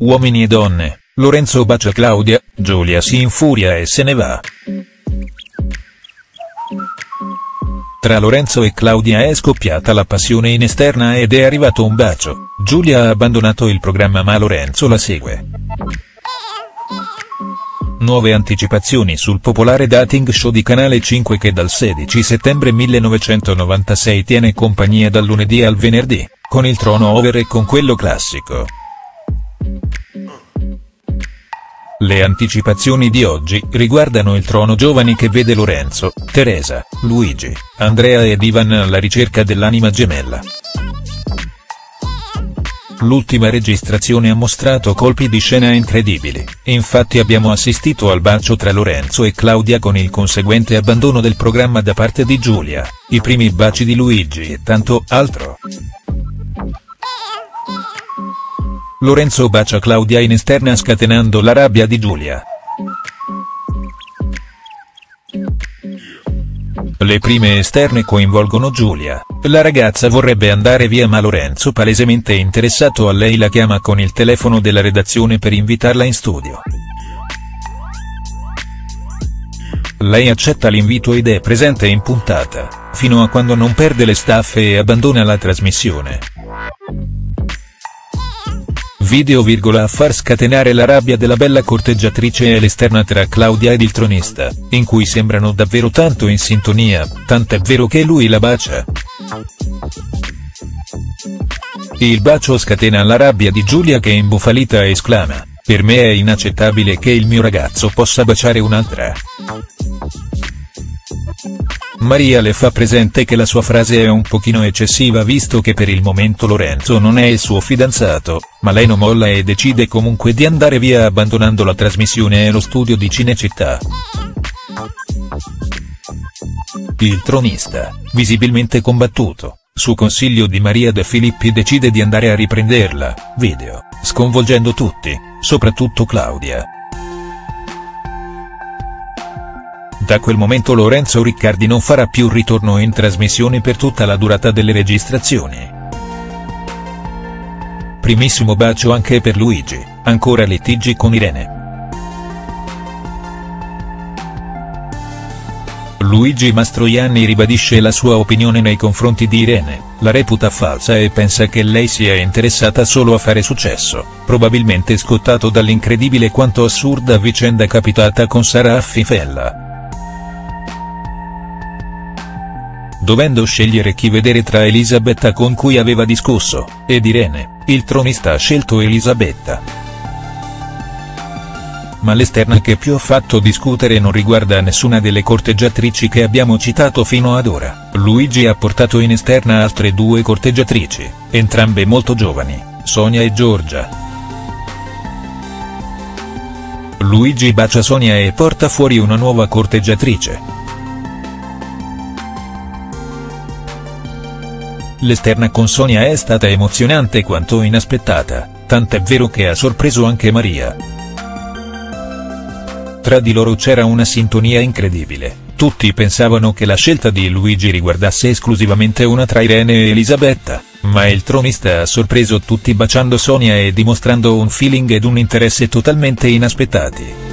Uomini e donne, Lorenzo bacia Claudia, Giulia si infuria e se ne va. Tra Lorenzo e Claudia è scoppiata la passione in esterna ed è arrivato un bacio, Giulia ha abbandonato il programma ma Lorenzo la segue. Nuove anticipazioni sul popolare dating show di Canale 5 che dal 16 settembre 1996 tiene compagnia dal lunedì al venerdì, con il trono over e con quello classico. Le anticipazioni di oggi riguardano il trono giovani che vede Lorenzo, Teresa, Luigi, Andrea ed Ivan alla ricerca dell'anima gemella. L'ultima registrazione ha mostrato colpi di scena incredibili, infatti abbiamo assistito al bacio tra Lorenzo e Claudia con il conseguente abbandono del programma da parte di Giulia, i primi baci di Luigi e tanto altro. Lorenzo bacia Claudia in esterna scatenando la rabbia di Giulia. Le prime esterne coinvolgono Giulia, la ragazza vorrebbe andare via ma Lorenzo palesemente interessato a lei la chiama con il telefono della redazione per invitarla in studio. Lei accetta l'invito ed è presente in puntata, fino a quando non perde le staffe e abbandona la trasmissione video a far scatenare la rabbia della bella corteggiatrice è l'esterna tra Claudia ed il tronista, in cui sembrano davvero tanto in sintonia, tant'è vero che lui la bacia. Il bacio scatena la rabbia di Giulia che imbufalita esclama, per me è inaccettabile che il mio ragazzo possa baciare un'altra. Maria le fa presente che la sua frase è un pochino eccessiva visto che per il momento Lorenzo non è il suo fidanzato, ma lei non molla e decide comunque di andare via abbandonando la trasmissione e lo studio di Cinecittà. Il tronista, visibilmente combattuto, su consiglio di Maria De Filippi decide di andare a riprenderla, video, sconvolgendo tutti, soprattutto Claudia. Da quel momento Lorenzo Riccardi non farà più ritorno in trasmissione per tutta la durata delle registrazioni. Primissimo bacio anche per Luigi, ancora litigi con Irene. Luigi Mastroianni ribadisce la sua opinione nei confronti di Irene, la reputa falsa e pensa che lei sia interessata solo a fare successo, probabilmente scottato dall'incredibile quanto assurda vicenda capitata con Sara Affifella. Dovendo scegliere chi vedere tra Elisabetta con cui aveva discusso, ed Irene, il tronista ha scelto Elisabetta. Ma l'esterna che più ha fatto discutere non riguarda nessuna delle corteggiatrici che abbiamo citato fino ad ora, Luigi ha portato in esterna altre due corteggiatrici, entrambe molto giovani, Sonia e Giorgia. Luigi bacia Sonia e porta fuori una nuova corteggiatrice. L'esterna con Sonia è stata emozionante quanto inaspettata, tant'è vero che ha sorpreso anche Maria. Tra di loro c'era una sintonia incredibile, tutti pensavano che la scelta di Luigi riguardasse esclusivamente una tra Irene e Elisabetta, ma il tronista ha sorpreso tutti baciando Sonia e dimostrando un feeling ed un interesse totalmente inaspettati.